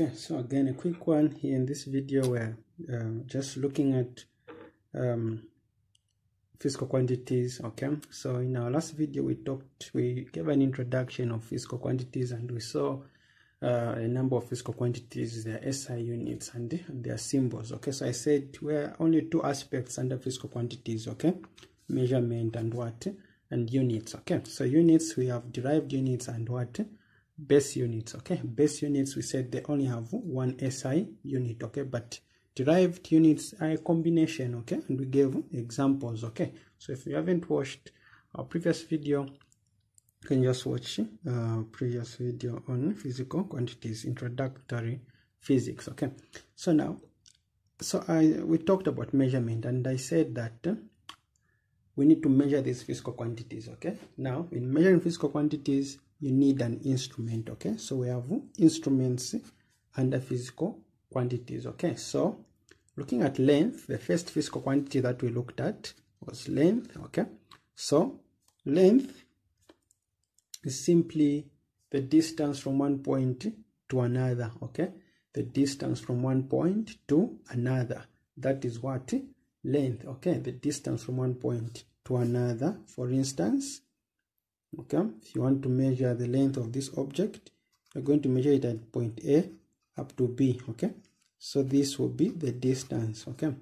Okay, so again, a quick one here in this video where um, just looking at um, physical quantities. Okay, so in our last video, we talked, we gave an introduction of physical quantities and we saw uh, a number of physical quantities, their SI units and their symbols. Okay, so I said we're only two aspects under physical quantities. Okay, measurement and what and units. Okay, so units we have derived units and what base units okay? Base units we said they only have one SI unit okay? But derived units are a combination okay? And we gave examples okay? So if you haven't watched our previous video you can just watch uh, previous video on physical quantities introductory physics okay? So now so I we talked about measurement and I said that we need to measure these physical quantities okay? Now in measuring physical quantities you need an instrument okay? So we have instruments under physical quantities okay? So looking at length the first physical quantity that we looked at was length okay? So length is simply the distance from one point to another okay? The distance from one point to another. That is what? Length okay? The distance from one point to another for instance okay? If you want to measure the length of this object you're going to measure it at point a up to b okay? So this will be the distance okay?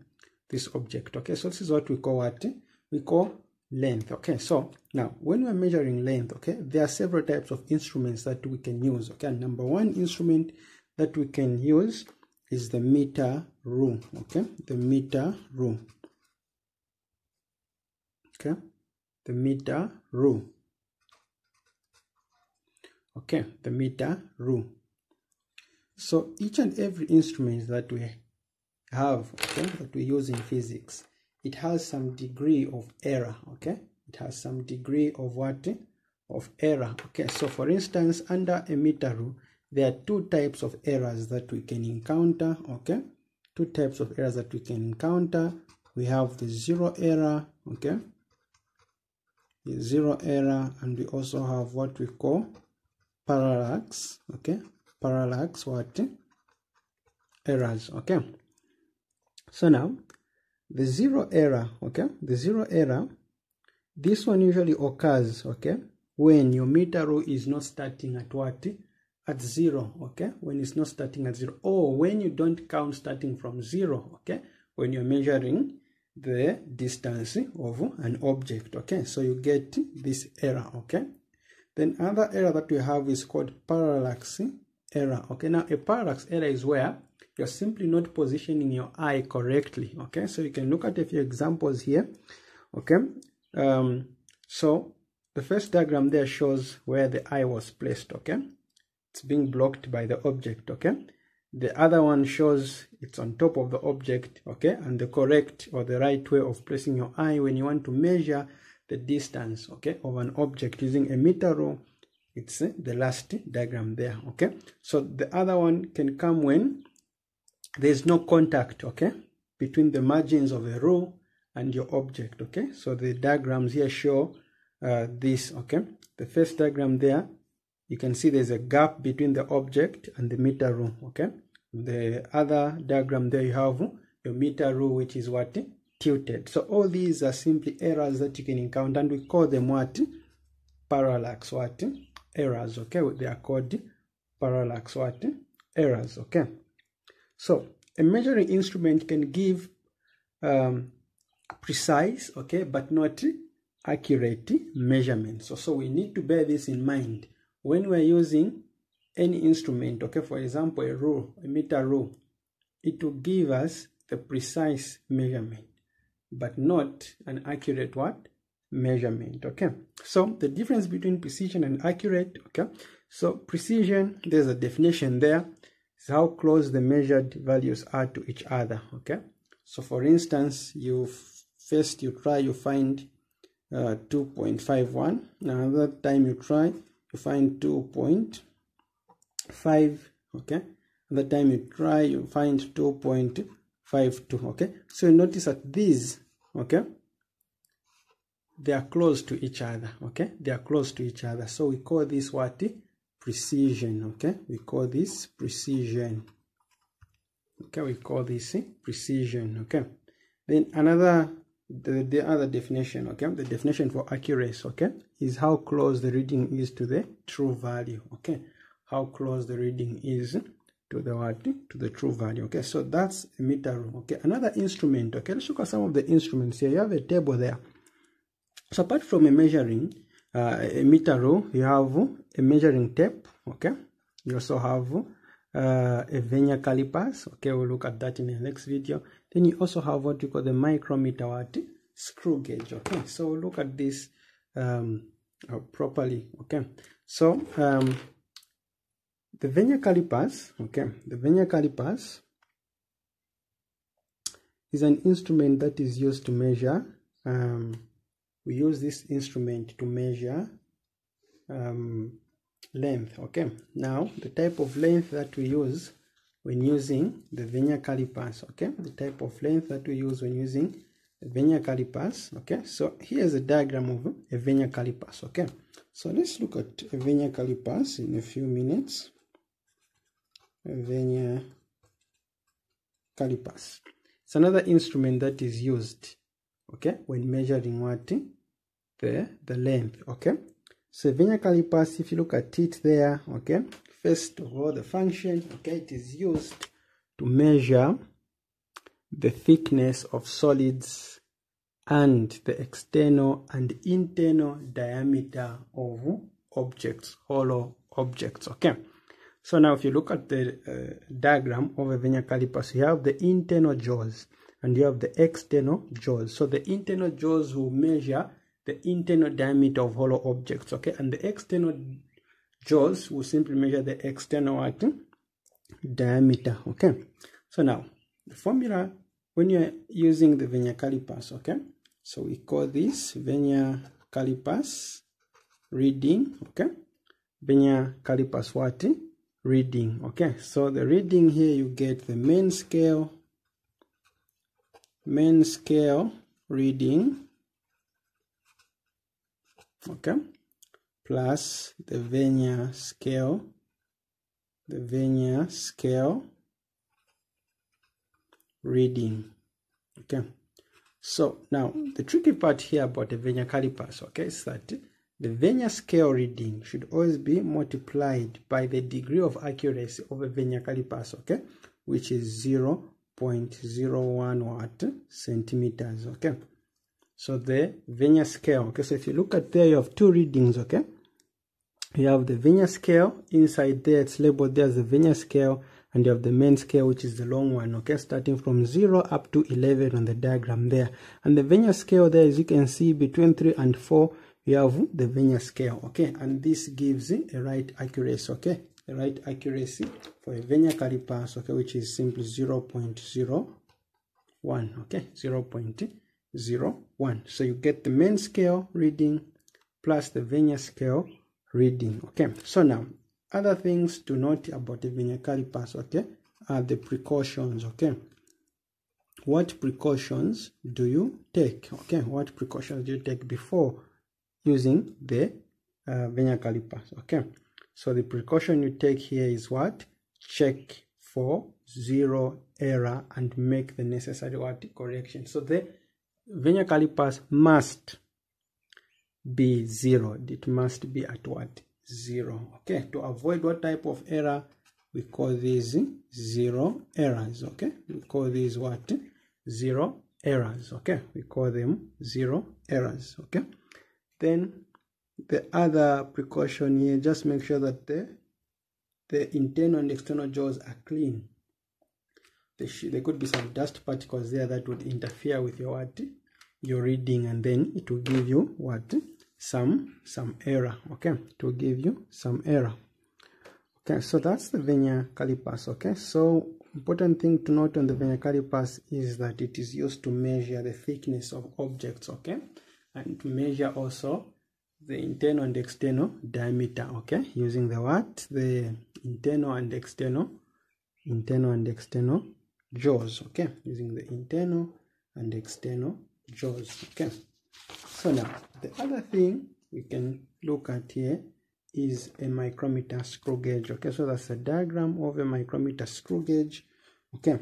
This object okay? So this is what we call what? We call length okay? So now when we're measuring length okay there are several types of instruments that we can use okay? Number one instrument that we can use is the meter rule okay? The meter rule okay? The meter rule okay the meter rule so each and every instrument that we have okay that we use in physics it has some degree of error okay? It has some degree of what? Of error okay? So for instance under a meter rule there are two types of errors that we can encounter okay? Two types of errors that we can encounter. We have the zero error okay? The zero error and we also have what we call parallax okay? Parallax what? Errors okay? So now the zero error okay? The zero error this one usually occurs okay? When your meter rule is not starting at what? At zero okay? When it's not starting at zero. Or when you don't count starting from zero okay? When you're measuring the distance of an object okay? So you get this error okay then another error that we have is called parallax error. Okay, now a parallax error is where you're simply not positioning your eye correctly. Okay, so you can look at a few examples here. Okay, um, so the first diagram there shows where the eye was placed. Okay, it's being blocked by the object. Okay, the other one shows it's on top of the object. Okay, and the correct or the right way of placing your eye when you want to measure the distance okay of an object using a meter rule it's uh, the last diagram there okay? So the other one can come when there's no contact okay between the margins of a rule and your object okay? So the diagrams here show uh, this okay? The first diagram there you can see there's a gap between the object and the meter rule okay? The other diagram there you have your meter rule which is what tilted. So all these are simply errors that you can encounter and we call them what? Parallax what? Errors, okay? They are called parallax what? Errors, okay? So a measuring instrument can give um, precise, okay, but not accurate measurements. So, so we need to bear this in mind when we're using any instrument, okay? For example, a rule, a meter rule, it will give us the precise measurement but not an accurate what? Measurement okay? So the difference between precision and accurate okay? So precision there's a definition there how close the measured values are to each other okay? So for instance you first you try you find uh, 2.51 another time you try you find 2.5 okay? The time you try you find 2.52 okay? So you notice that these okay? They are close to each other okay? They are close to each other. So we call this what? Precision okay? We call this precision. Okay we call this eh, precision okay? Then another the, the other definition okay? The definition for accuracy okay? Is how close the reading is to the true value okay? How close the reading is to the what to the true value okay? So that's a meter rule okay? Another instrument okay? Let's look at some of the instruments here. You have a table there. So apart from a measuring uh, a meter rule you have a measuring tape okay? You also have uh, a vernier calipers okay? We'll look at that in the next video. Then you also have what you call the micrometer what screw gauge okay? So look at this um, uh, properly okay? So um, the vernier calipers okay the vernier calipers is an instrument that is used to measure um, we use this instrument to measure um, length okay. Now the type of length that we use when using the vernier calipers okay. The type of length that we use when using the vernier calipers okay. So here's a diagram of a vernier calipers okay. So let's look at a vernier calipers in a few minutes vernier calipers. It's another instrument that is used, okay, when measuring what the the length, okay. So vernier calipers, if you look at it there, okay, first of all, the function, okay, it is used to measure the thickness of solids and the external and internal diameter of objects, hollow objects, okay. So now if you look at the uh, diagram of a vernier calipers, you have the internal jaws and you have the external jaws. So the internal jaws will measure the internal diameter of hollow objects, okay? And the external jaws will simply measure the external what? diameter, okay? So now, the formula, when you're using the vernier calipers, okay? So we call this vernier calipers reading, okay? Vernier calipers what? Reading. Okay so the reading here you get the main scale main scale reading okay plus the vernier scale the vernier scale reading okay. So now the tricky part here about the vernier calipers okay is that the vernier scale reading should always be multiplied by the degree of accuracy of a vernier calipers, okay, which is 0 0.01 watt centimeters, okay. So the vernier scale, okay, so if you look at there, you have two readings, okay. You have the vernier scale, inside there it's labeled there as the vernier scale, and you have the main scale, which is the long one, okay, starting from 0 up to 11 on the diagram there. And the vernier scale there, as you can see, between 3 and 4 we have the vernier scale okay? And this gives a right accuracy okay? The right accuracy for a vernier calipers okay which is simply 0 0.01 okay? 0 0.01 so you get the main scale reading plus the vernier scale reading okay? So now other things to note about the vernier calipers okay are the precautions okay? What precautions do you take okay? What precautions do you take before using the uh, vernier calipers okay? So the precaution you take here is what? Check for zero error and make the necessary what correction. So the vernier calipers must be zero. It must be at what? Zero okay? To avoid what type of error we call these zero errors okay? We call these what? Zero errors okay? We call them zero errors okay then the other precaution here just make sure that the the internal and external jaws are clean. There, could be some dust particles there that would interfere with your what your reading and then it will give you what? Some some error okay? It will give you some error. Okay so that's the vernier calipers okay? So important thing to note on the vernier calipers is that it is used to measure the thickness of objects okay and to measure also the internal and external diameter okay? Using the what? The internal and external internal and external jaws okay? Using the internal and external jaws okay? So now the other thing we can look at here is a micrometer screw gauge okay? So that's a diagram of a micrometer screw gauge okay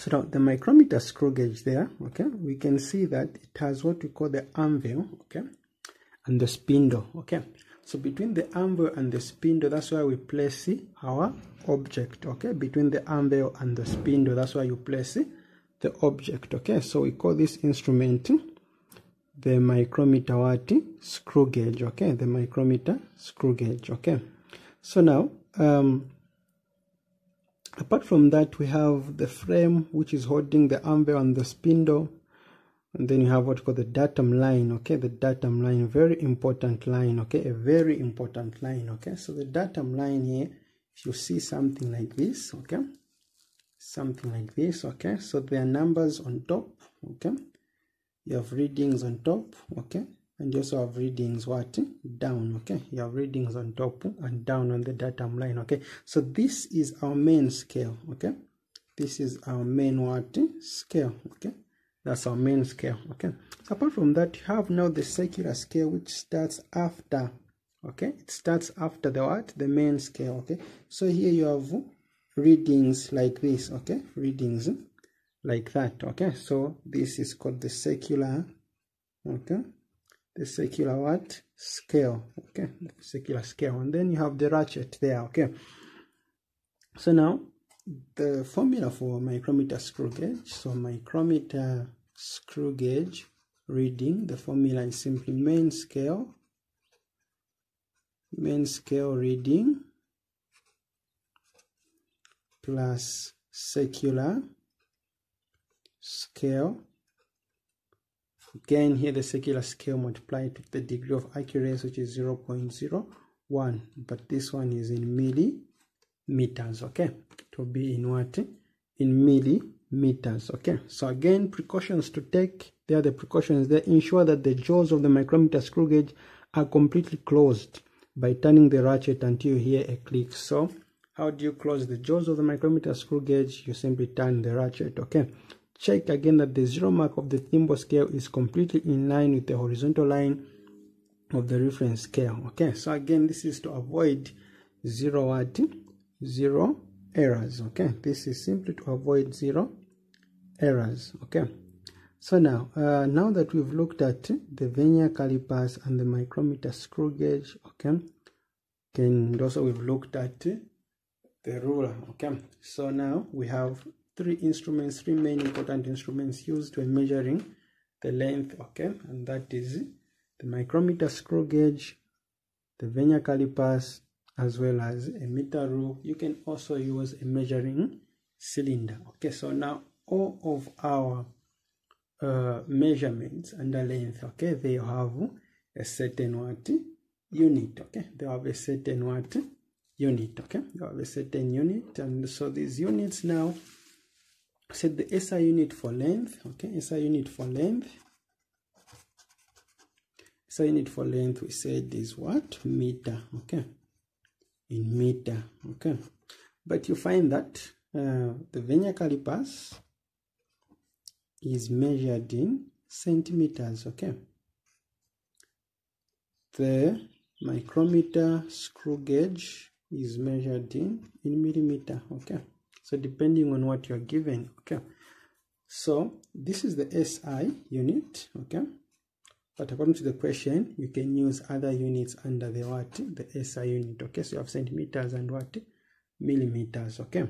so now the micrometer screw gauge there okay we can see that it has what we call the anvil okay and the spindle okay. So between the anvil and the spindle that's where we place our object okay. Between the anvil and the spindle that's where you place the object okay. So we call this instrument the micrometer what screw gauge okay the micrometer screw gauge okay. So now um apart from that we have the frame which is holding the anvil and the spindle. And then you have what called the datum line okay? The datum line very important line okay? A very important line okay? So the datum line here if you see something like this okay? Something like this okay? So there are numbers on top okay? You have readings on top okay and you also have readings what? Down okay? You have readings on top and down on the datum line okay? So this is our main scale okay? This is our main what? Scale okay? That's our main scale okay? So apart from that you have now the secular scale which starts after okay? It starts after the what? The main scale okay? So here you have readings like this okay? Readings like that okay? So this is called the secular okay the circular what scale okay? Circular scale and then you have the ratchet there okay? So now the formula for micrometer screw gauge so micrometer screw gauge reading the formula is simply main scale main scale reading plus circular scale again here the secular scale multiplied with the degree of accuracy which is 0 0.01 but this one is in millimeters okay? To be in what? In millimeters okay? So again precautions to take there are the precautions there ensure that the jaws of the micrometer screw gauge are completely closed by turning the ratchet until you hear a click. So how do you close the jaws of the micrometer screw gauge? You simply turn the ratchet okay check again that the zero mark of the thimble scale is completely in line with the horizontal line of the reference scale okay? So again this is to avoid zero what zero errors okay? This is simply to avoid zero errors okay? So now uh, now that we've looked at the vernier calipers and the micrometer screw gauge okay? And also we've looked at the ruler okay? So now we have three instruments three main important instruments used when measuring the length okay? And that is the micrometer screw gauge the vernier calipers as well as a meter rule. You can also use a measuring cylinder okay? So now all of our uh, measurements the length okay? They have a certain what? Unit okay? They have a certain what? Unit okay? You have a certain unit. And so these units now set the SI unit for length okay SI unit for length. SI unit for length we said is what? Meter okay. In meter okay. But you find that uh, the vernier calipers is measured in centimeters okay. The micrometer screw gauge is measured in in millimeter okay so depending on what you're given okay. So this is the SI unit okay. But according to the question you can use other units under the what? The SI unit okay. So you have centimeters and what? Millimeters okay